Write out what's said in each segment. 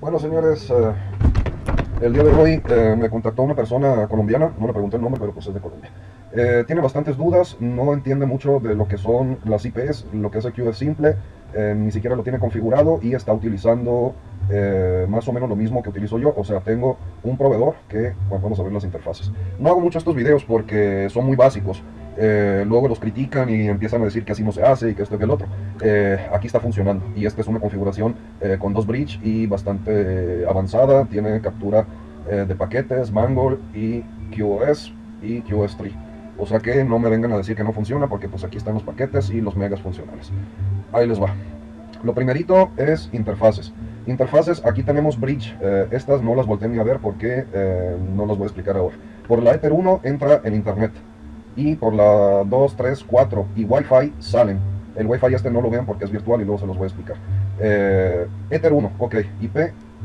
Bueno, señores, eh, el día de hoy eh, me contactó una persona colombiana, no le pregunté el nombre, pero pues es de Colombia. Eh, tiene bastantes dudas, no entiende mucho de lo que son las IPs, lo que es el QS simple, ni siquiera lo tiene configurado y está utilizando más o menos lo mismo que utilizo yo. O sea, tengo un proveedor que, bueno, vamos a ver las interfaces. No hago mucho estos videos porque son muy básicos. Eh, luego los critican y empiezan a decir que así no se hace y que esto y que el otro. Eh, aquí está funcionando y esta es una configuración eh, con dos bridge y bastante avanzada, tiene captura de paquetes, Mangle y QoS y QoS3. O sea que no me vengan a decir que no funciona porque pues aquí están los paquetes y los megas funcionales. Ahí les va. Lo primerito es interfaces. Interfaces, aquí tenemos bridge. estas no las volteé ni a ver porque no las voy a explicar ahora. Por la Ether 1 entra en internet y por la 2, 3, 4 y Wi-Fi salen. El Wi-Fi este no lo vean porque es virtual y luego se los voy a explicar. Eh, Ether 1, ok, IP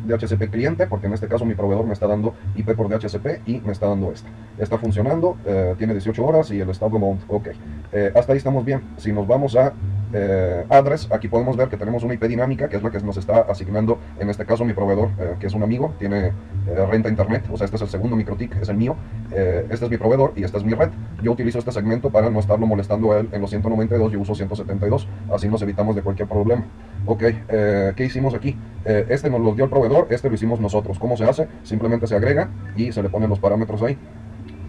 DHCP cliente, porque en este caso mi proveedor me está dando IP por DHCP y me está dando esta. Está funcionando, eh, tiene 18 horas y el estado mount, ok. Eh, hasta ahí estamos bien. Si nos vamos a eh, address, aquí podemos ver que tenemos una IP dinámica, que es la que nos está asignando, en este caso mi proveedor, eh, que es un amigo, tiene eh, renta internet, o sea, este es el segundo microtic, es el mío, este es mi proveedor y esta es mi red. Yo utilizo este segmento para no estarlo molestando a él en los 192, yo uso 172, así nos evitamos de cualquier problema. Ok, ¿qué hicimos aquí? este nos lo dio el proveedor, este lo hicimos nosotros. ¿Cómo se hace? Simplemente se agrega y se le ponen los parámetros ahí.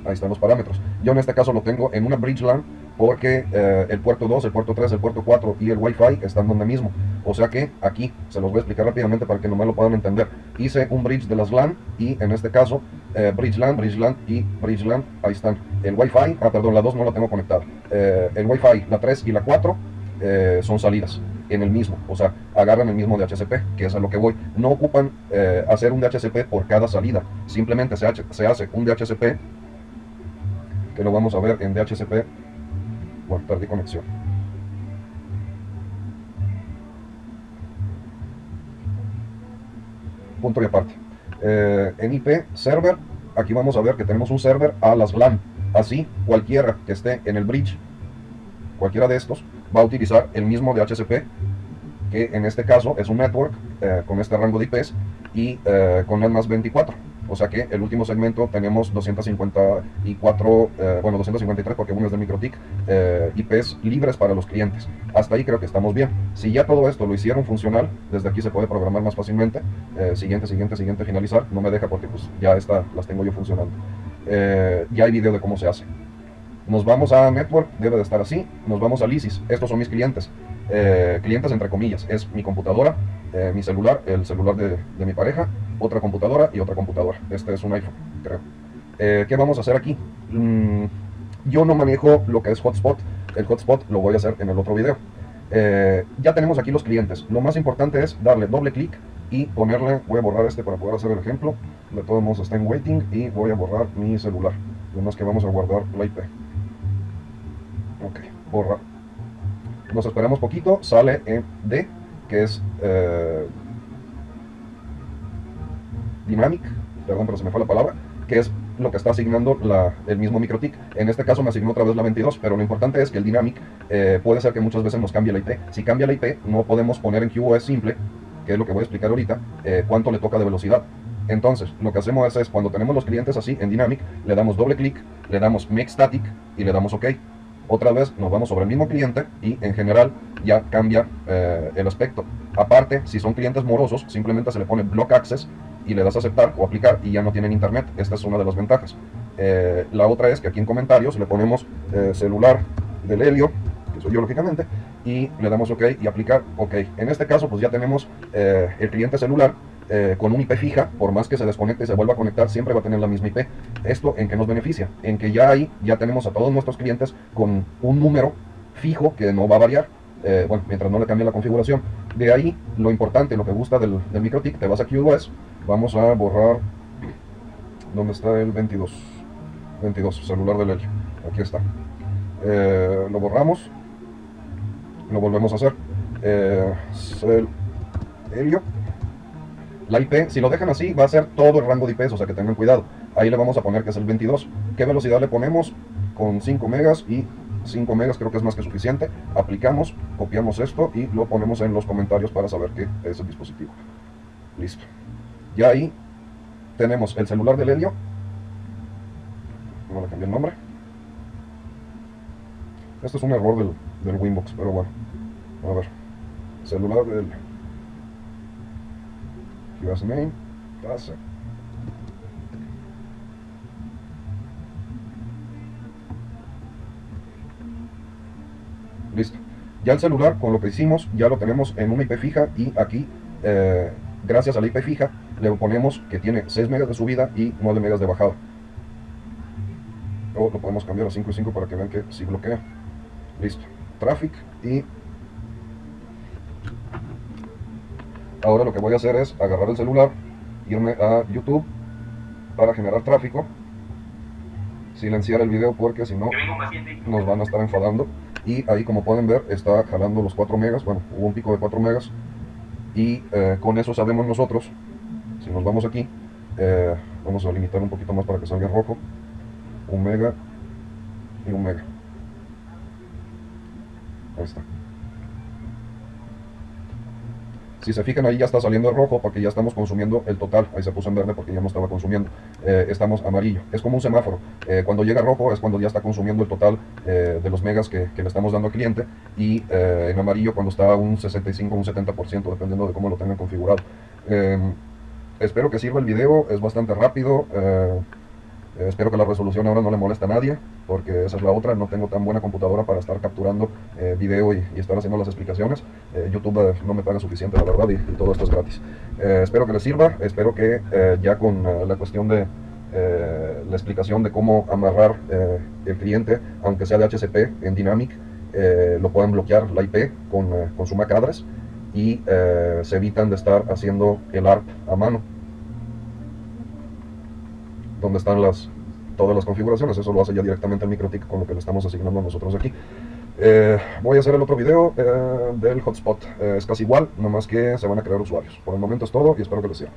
Ahí están los parámetros. Yo en este caso lo tengo en una bridge LAN porque eh, el puerto 2, el puerto 3, el puerto 4 y el Wi-Fi están donde mismo. O sea que aquí, se los voy a explicar rápidamente para que no me lo puedan entender. Hice un bridge de las LAN y en este caso, eh, bridge LAN, bridge LAN y bridge LAN, ahí están. El Wi-Fi, ah perdón, la 2 no la tengo conectada. Eh, el Wi-Fi, la 3 y la 4 son salidas en el mismo, o sea, agarran el mismo DHCP, que es a lo que voy. No ocupan hacer un DHCP por cada salida, simplemente se, se hace un DHCP, que lo vamos a ver en DHCP bueno, perdí conexión. Punto y aparte. Eh, en IP server, aquí vamos a ver que tenemos un server a las LAN. Así, cualquiera que esté en el bridge, cualquiera de estos, va a utilizar el mismo DHCP, que en este caso es un network eh, con este rango de IPs y eh, con el más 24. O sea que el último segmento tenemos 254, eh, bueno 253 porque uno es de MikroTik, eh, IPs libres para los clientes. Hasta ahí creo que estamos bien. Si ya todo esto lo hicieron funcional, desde aquí se puede programar más fácilmente. Eh, siguiente, siguiente, siguiente, finalizar. No me deja porque pues ya está, las tengo yo funcionando. Eh, ya hay video de cómo se hace. Nos vamos a Network, debe de estar así. Nos vamos a Lysis, estos son mis clientes. clientes entre comillas, es mi computadora, mi celular, el celular de, de mi pareja, otra computadora y otra computadora. Este es un iPhone, creo. Eh, ¿Qué vamos a hacer aquí? Mm, yo no manejo lo que es hotspot. El hotspot lo voy a hacer en el otro video. Eh, ya tenemos aquí los clientes. Lo más importante es darle doble clic y ponerle, voy a borrar este para poder hacer el ejemplo. De todos modos está en waiting y voy a borrar mi celular. Lo más que vamos a guardar la IP. Ok, borrar. Nos esperamos poquito, sale en D, que es eh, Dynamic, perdón, pero se me fue la palabra, que es lo que está asignando el mismo MikroTik. En este caso me asignó otra vez la 22, pero lo importante es que el Dynamic eh, puede ser que muchas veces nos cambie la IP. Si cambia la IP, no podemos poner en QoS simple, que es lo que voy a explicar ahorita, eh, cuánto le toca de velocidad. Entonces, lo que hacemos es, cuando tenemos los clientes así en Dynamic, le damos doble clic, le damos Make Static y le damos OK. Otra vez nos vamos sobre el mismo cliente y en general ya cambia eh, el aspecto. Aparte, si son clientes morosos, simplemente se le pone Block Access y le das aceptar o aplicar y ya no tienen internet. Esta es una de las ventajas. Eh, la otra es que aquí en comentarios le ponemos eh, celular del Helio, que soy yo lógicamente, y le damos OK y aplicar OK. En este caso pues ya tenemos eh, el cliente celular con un IP fija, por más que se desconecte y se vuelva a conectar, siempre va a tener la misma IP. ¿Esto en qué nos beneficia? En que ya ahí ya tenemos a todos nuestros clientes con un número fijo que no va a variar. Bueno, mientras no le cambie la configuración. De ahí, lo importante, lo que gusta del, del MikroTik, te vas a QoS, vamos a borrar ¿dónde está el 22? 22, celular del Helio, aquí está eh, lo borramos lo volvemos a hacer eh, el la IP, si lo dejan así, va a ser todo el rango de IPs, o sea que tengan cuidado. Ahí le vamos a poner que es el 22. ¿Qué velocidad le ponemos? Con 5 megas y 5 megas creo que es más que suficiente. Aplicamos, copiamos esto y lo ponemos en los comentarios para saber qué es el dispositivo. Listo. Ya ahí tenemos el celular del Helio. No le cambié el nombre. Este es un error del, del Winbox, pero bueno. A ver. Celular del QS name. Pase. Ya el celular, con lo que hicimos, ya lo tenemos en una IP fija y aquí, eh, gracias a la IP fija, le ponemos que tiene 6 megas de subida y 9 megas de bajada. O lo podemos cambiar a 5 y 5 para que vean que sí bloquea. Listo. Traffic y... Ahora lo que voy a hacer es agarrar el celular, irme a YouTube para generar tráfico, silenciar el video porque si no nos van a estar enfadando y ahí como pueden ver está jalando los 4 megas, bueno, hubo un pico de 4 megas y eh, con eso sabemos nosotros, si nos vamos aquí, eh, vamos a limitar un poquito más para que salga rojo, un mega y un mega. Ahí está. Si se fijan ahí ya está saliendo el rojo porque ya estamos consumiendo el total. Ahí se puso en verde porque ya no estaba consumiendo. Eh, estamos amarillo. Es como un semáforo. Eh, cuando llega rojo es cuando ya está consumiendo el total eh, de los megas que, que, le estamos dando al cliente. Y en amarillo cuando está un 65 un 70% dependiendo de cómo lo tengan configurado. espero que sirva el video. Es bastante rápido. Eh, espero que la resolución ahora no le moleste a nadie, porque esa es la otra, no tengo tan buena computadora para estar capturando eh, video y, estar haciendo las explicaciones. Eh, YouTube no me paga suficiente, la verdad, y, todo esto es gratis. espero que les sirva, espero que ya con la cuestión de la explicación de cómo amarrar el cliente, aunque sea de HCP en Dynamic, lo puedan bloquear la IP con, con su MAC address y se evitan de estar haciendo el ARP a mano donde están las, todas las configuraciones. Eso lo hace ya directamente el MikroTik con lo que le estamos asignando nosotros aquí. Eh, voy a hacer el otro video eh, del hotspot. Eh, es casi igual, nomás que se van a crear usuarios. Por el momento es todo y espero que les sirva.